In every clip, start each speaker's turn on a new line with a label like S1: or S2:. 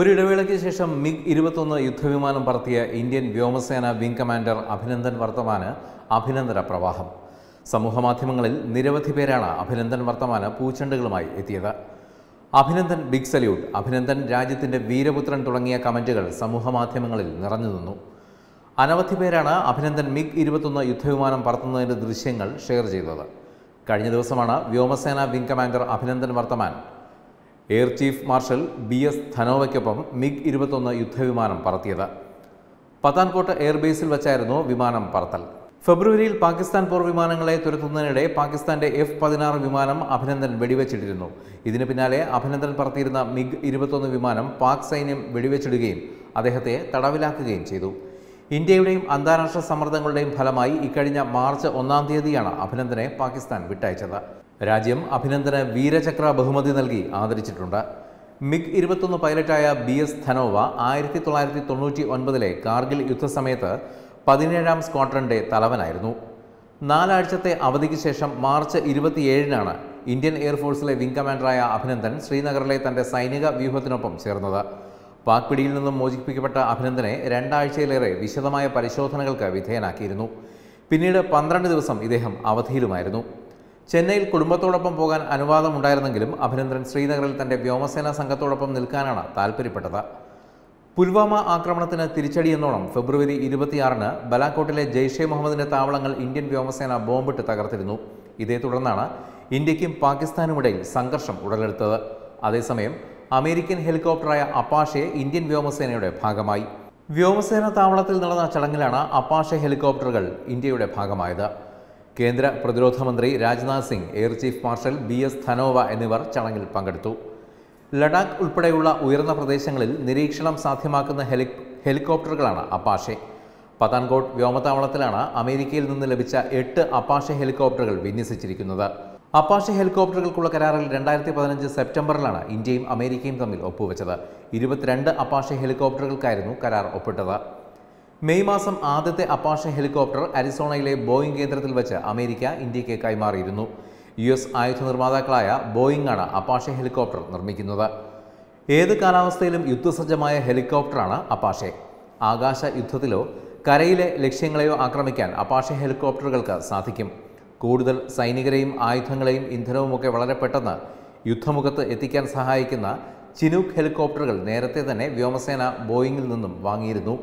S1: ഒരു ഇടവേളയ്ക്ക് ശേഷം മിഗ് ഇരുപത്തൊന്ന് യുദ്ധവിമാനം പറത്തിയ ഇന്ത്യൻ വ്യോമസേന വിംഗ് കമാൻഡർ അഭിനന്ദൻ വർത്തമാന് അഭിനന്ദന പ്രവാഹം. സമൂഹമാധ്യമങ്ങളിൽ നിരവധി പേരാണ് അഭിനന്ദൻ വർത്തമാന് പൂച്ചെണ്ടുകളുമായി എത്തിയത്. അഭിനന്ദൻ ബിഗ് സല്യൂട്ട് അഭിനന്ദൻ രാജ്യത്തിന്റെ വീരപുത്രൻ തുടങ്ങിയ കമന്റുകൾ സമൂഹമാധ്യമങ്ങളിൽ നിറഞ്ഞു നിന്നു. അനവധി പേരാണ് അഭിനന്ദൻ മിഗ് ഇരുപത്തൊന്ന് യുദ്ധവിമാനം പറത്തുന്നതിന്റെ ദൃശ്യങ്ങൾ ഷെയർ ചെയ്തത്. കഴിഞ്ഞ ദിവസമാണ് വ്യോമസേന wing commander Abhinandan Varthaman air chief marshal B S ധനോവയ്ക്കൊപ്പം MiG ഇരുപത്തൊന്ന് യുദ്ധവിമാനം പറത്തിയത്. പത്താൻകോട്ട് എയർബേസിൽ വെച്ചായിരുന്നു വിമാനം പറത്തൽ. ഫെബ്രുവരിയിൽ പാകിസ്ഥാൻ പോർ വിമാനങ്ങളെ തുരത്തുന്നതിനിടെ പാകിസ്ഥാന്റെ എഫ് പതിനാറ് വിമാനം അഭിനന്ദൻ വെടിവെച്ചിട്ടിരുന്നു. ഇതിന് പിന്നാലെ അഭിനന്ദൻ പറത്തിയിരുന്ന മിഗ് ഇരുപത്തൊന്ന് വിമാനം പാക് സൈന്യം വെടിവെച്ചിടുകയും അദ്ദേഹത്തെ തടവിലാക്കുകയും ചെയ്തു. ഇന്ത്യയുടെയും അന്താരാഷ്ട്ര സമ്മർദ്ദങ്ങളുടെയും ഫലമായി ഇക്കഴിഞ്ഞ മാർച്ച് ഒന്നാം തീയതിയാണ് അഭിനന്ദനെ പാകിസ്ഥാൻ വിട്ടയച്ചത്. രാജ്യം അഭിനന്ദന വീരചക്ര ബഹുമതി നൽകി ആദരിച്ചിട്ടുണ്ട്. മിഗ് ഇരുപത്തൊന്ന് പൈലറ്റായ ബി എസ് ധനോവ ആയിരത്തി തൊള്ളായിരത്തി തൊണ്ണൂറ്റി ഒൻപതിലെ കാർഗിൽ യുദ്ധസമയത്ത് പതിനേഴാം സ്ക്വാഡ്രന്റെ തലവനായിരുന്നു. നാലാഴ്ചത്തെ അവധിക്ക് ശേഷം മാർച്ച് ഇരുപത്തിയേഴിനാണ് ഇന്ത്യൻ എയർഫോഴ്സിലെ വിംഗ് കമാൻഡറായ അഭിനന്ദൻ ശ്രീനഗറിലെ തന്റെ സൈനിക വ്യൂഹത്തിനൊപ്പം ചേർന്നത്. പാക് പിടിയിൽ നിന്നും മോചിപ്പിക്കപ്പെട്ട അഭിനന്ദനെ രണ്ടാഴ്ചയിലേറെ വിശദമായ പരിശോധനകൾക്ക് വിധേയനാക്കിയിരുന്നു. പിന്നീട് പന്ത്രണ്ട് ദിവസം ഇദ്ദേഹം അവധിയിലുമായിരുന്നു. ചെന്നൈയിൽ കുടുംബത്തോടൊപ്പം പോകാൻ അനുവാദമുണ്ടായിരുന്നെങ്കിലും അഭിനന്ദൻ ശ്രീനഗറിൽ തന്റെ വ്യോമസേനാ സംഘത്തോടൊപ്പം നിൽക്കാനാണ് താൽപ്പര്യപ്പെട്ടത് പുൽവാമ ആക്രമണത്തിന് തിരിച്ചടിയെന്നോണം ഫെബ്രുവരി ഇരുപത്തിയാറിന് ബലാക്കോട്ടിലെ ജെയ്ഷെ മുഹമ്മദിന്റെ താവളങ്ങൾ ഇന്ത്യൻ വ്യോമസേന ബോംബിട്ട് തകർത്തിരുന്നു. ഇതേ തുടർന്നാണ് ഇന്ത്യക്കും പാകിസ്ഥാനുമിടയിൽ സംഘർഷം ഉടലെടുത്തത്. അതേസമയം അമേരിക്കൻ ഹെലികോപ്റ്ററായ അപ്പാഷെ ഇന്ത്യൻ വ്യോമസേനയുടെ ഭാഗമായി. വ്യോമസേന താവളത്തിൽ നടന്ന ചടങ്ങിലാണ് അപ്പാഷെ ഹെലികോപ്റ്ററുകൾ ഇന്ത്യയുടെ ഭാഗമായത്. കേന്ദ്ര പ്രതിരോധ മന്ത്രി Rajnath Singh air chief marshal B S Dhanoa എന്നിവർ ചടങ്ങിൽ പങ്കെടുത്തു. ലഡാക്ക് ഉൾപ്പെടെയുള്ള ഉയർന്ന പ്രദേശങ്ങളിൽ നിരീക്ഷണം സാധ്യമാക്കുന്ന ഹെലി ഹെലികോപ്റ്ററുകളാണ് അപ്പാഷെ. പത്താൻകോട്ട് വ്യോമതാവളത്തിലാണ് അമേരിക്കയിൽ നിന്ന് ലഭിച്ച എട്ട് അപ്പാഷെ ഹെലികോപ്റ്ററുകൾ വിന്യസിച്ചിരിക്കുന്നത്. അപ്പാഷെ ഹെലികോപ്റ്ററുകൾക്കുള്ള കരാറിൽ രണ്ടായിരത്തി പതിനഞ്ച് സെപ്റ്റംബറിലാണ് ഇന്ത്യയും അമേരിക്കയും തമ്മിൽ ഒപ്പുവെച്ചത്. ഇരുപത്തിരണ്ട് അപ്പാഷെ ഹെലികോപ്റ്ററുകൾക്കായിരുന്നു കരാർ ഒപ്പിട്ടത്. മെയ് മാസം ആദ്യത്തെ അപ്പാഷ ഹെലികോപ്റ്റർ അരിസോണയിലെ ബോയിങ് കേന്ദ്രത്തിൽ വെച്ച് അമേരിക്ക ഇന്ത്യയ്ക്ക് കൈമാറിയിരുന്നു. യു എസ് ആയുധ നിർമ്മാതാക്കളായ ബോയിങ് ആണ് അപ്പാഷെ ഹെലികോപ്റ്റർ നിർമ്മിക്കുന്നത്. ഏത് കാലാവസ്ഥയിലും യുദ്ധസജ്ജമായ ഹെലികോപ്റ്ററാണ് അപ്പാഷെ. ആകാശ യുദ്ധത്തിലോ കരയിലെ ലക്ഷ്യങ്ങളെയോ ആക്രമിക്കാൻ അപ്പാഷെ ഹെലികോപ്റ്ററുകൾക്ക് സാധിക്കും. കൂടുതൽ സൈനികരെയും ആയുധങ്ങളെയും ഇന്ധനവുമൊക്കെ വളരെ പെട്ടെന്ന് യുദ്ധമുഖത്ത് എത്തിക്കാൻ സഹായിക്കുന്ന ചിനൂക്ക് ഹെലികോപ്റ്ററുകൾ നേരത്തെ തന്നെ വ്യോമസേന ബോയിങ്ങിൽ നിന്നും വാങ്ങിയിരുന്നു.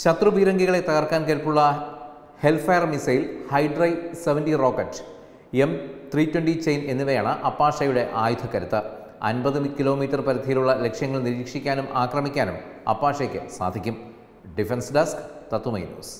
S1: ശത്രു പീരങ്കികളെ തകർക്കാൻ കെൽപ്പുള്ള Hellfire missile Hydra seventy rocket M three twenty chain എന്നിവയാണ് അപ്പാഷയുടെ ആയുധക്കരുത്ത്. അൻപത് കിലോമീറ്റർ പരിധിയിലുള്ള ലക്ഷ്യങ്ങൾ നിരീക്ഷിക്കാനും ആക്രമിക്കാനും അപ്പാഷയ്ക്ക് സാധിക്കും. ഡിഫൻസ് ഡെസ്ക് തത്തുമൈ ന്യൂസ്